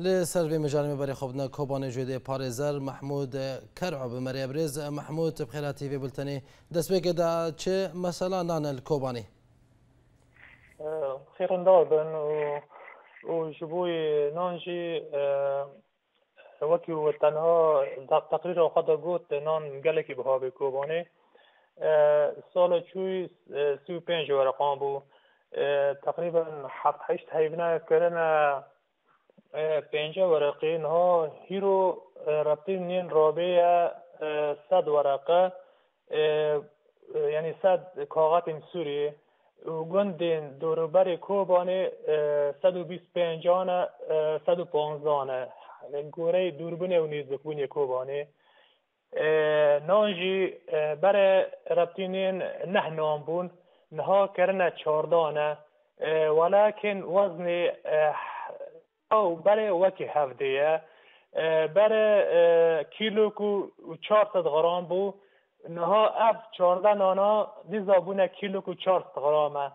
لی سر به مجانم برای خوبنا کوبان جوده پارزر محمود کرعب مری ابرز محمود بخیر تیوی بلتنی دست بگه دا چه مثلا نان الکوبانی خیر اندار بن و جبوی نانجی وکی و تنها تقریر خدا گوت نان گلکی بها به کوبانی سال چوی سی و پنج ورقان بو تقریبا هفت هشت حیبنه کرنه پنج ورقه اینها هیرو نین رابع صد ورقه یعنی صد کاغت سوری و گندین دوروبر کوبانه صد و بیست پنجانه صد و پانزانه یعنی گوره دوربونه و نیزدکونه کوبانه نانجی بر ربطینین نه نام بون نها کرنه چاردانه ولكن وزن ئەو بەرێ وەکی هەفتەیە بەرێ کیلوک و چارسەد غڕان بوو نها ئەف چاردە نانا دیزابوونە کیلوک و چارس غڕامە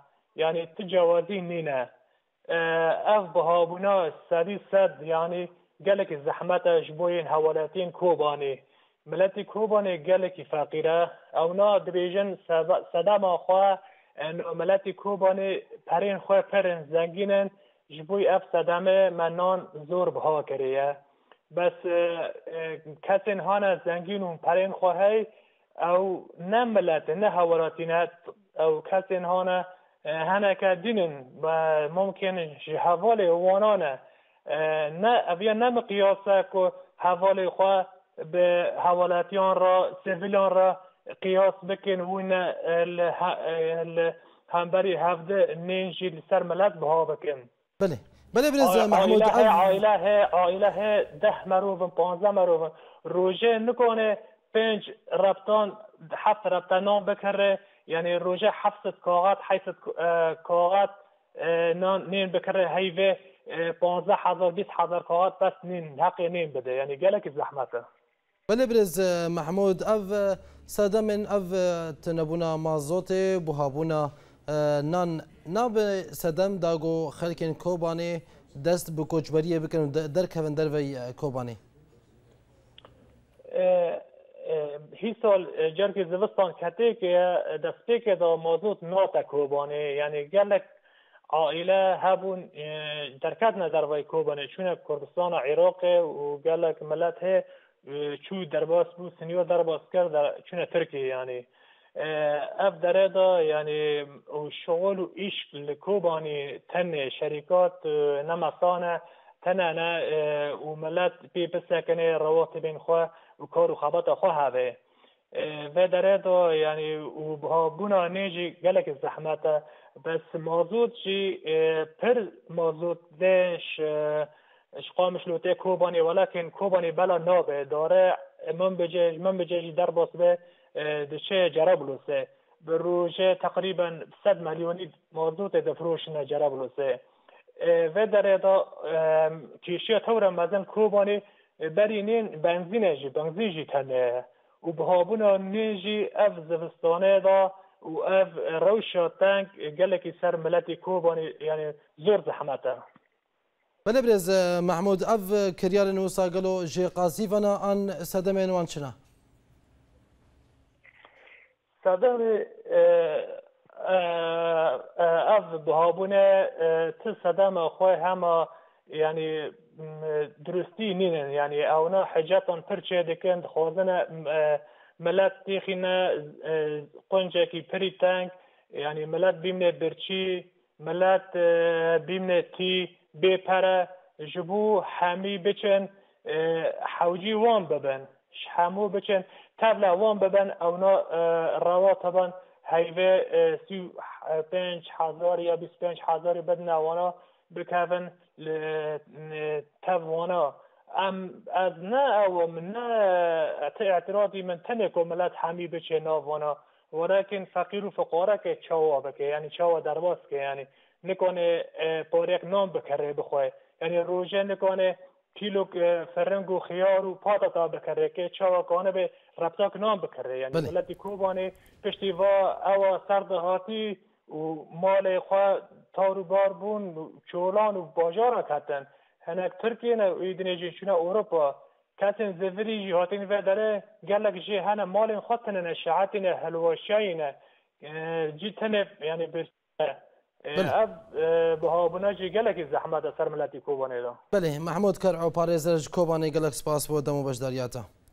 یعنی تجاوازی نینە ئەف بەهابوونا سەری سەد یعنی gelekî zehmete ji boyên hewaletên Kobanê milletî Kobanê gelekî feqîre ew na dibêjin sedema xwe milletî Kobanê perên xwe perin zengînin جبوی اف منان زور بها کریه بس کسی هان از زنگین و پرین خواهی او نه ملت نه حوالاتی نه او کسی هان هنه که دینن و ممکن حوال وانانه نه اویا نه مقیاسه که حوال خواه به حوالاتیان را سویلان را قیاس بکن و وین همبری هفته نینجی سر ملت بها بکن بله بله بله آه، آه، محمود عائله عائله آه، عائله ده مروفن 15 مروفن روجه نکنه پنج ربطان هفت ربطان نام بکره یعنی روجه هفت کاغذ هفت کاغذ نان نین بکره هیوه پانزده هزار بیست هزار کاغذ بس نین حق نین بده یعنی گلک زحمته بله برز محمود او ساده من او تنبونا مازوت بوهابونا نان ناب سدم داگو خلکن کوبانه دست به کوچبری بکنن در کهون در وی کوبانه هیسال جرکی زوستان کتی که دستی که دا موضوع ناتا کوبانه یعنی گلک عائله هبون درکت نظر وی کوبانه چون کردستان و عراق و گلک ملت چو درباس بود سنیور درباس کرد در چون ترکیه یعنی اف داره دا یعنی شغل و عشق لکوبانی تن شرکات نمسانه تنانه و ملت پی بسکنه رواتب خواه و کار و خبات خواه هاوه و داره دا یعنی و بها بونا نیجی گلک زحمته بس مازود چی پر مازود دش شقامش لوته کوبانی ولیکن کوبانی بلا نابه داره من بجي من در باس به دشه جرابلوسه به روژه تقریبا 100 میلیونی موضوع دفروشنه جرابلوسه و در ادا کیشیا تور مزن کوبانی برینین بنزینه جی بنزین جی تنه و به همون نیجی اف زمستانه دا و اف روشا تنگ گلکی سر ملتی کوبانی یعنی زور زحمته بنبرز محمود اف كريال نوساغلو جي قاسيفنا ان سدمين وانشنا سدمين اف بهابونه تسدم خوي هما يعني درستی نینن یعنی اونا حجاتان پرچه دکن خوازن ملت تیخینا قنجه کی پری تنگ یعنی ملت بیمنه برچی ملت بیمنه تی بپره جبو همی بچن حوجی وان ببن همو بچن تبلا وان ببن اونا روا طبعا هیوه سی پنج هزار یا بیس پنج هزار بدن اوانا بکفن تبوانا ام از نه او من نه اعتراضی من تنه که ملت همی بچه ناوانا ولكن فقير و فقرا که چاوا بکه یعنی چاوا درواز که یعنی نکنه پاریک نام بکره بخواه یعنی روژه نکنه کیلو فرنگ و خیار و پاتاتا بکره که چاوا کانه به ربطاک نام بکره یعنی بله. ملتی کوبانه پشتی وا اوا سرد هاتی و مال خوا تارو بار بون چولان و باجارا کتن هنک ترکیه نه ایدنه جنشونه اروپا كاتن زفري جهاتين فدرة قال لك جي هنا مالين خطنا شعاتنا هلوشاينا جيتنا يعني بس اب بهابونه جي قال لك زحمه سر ملاتي كوبانه بله محمود كرعو باريزرج كوبانه قال لك سباس بودم وبجدارياته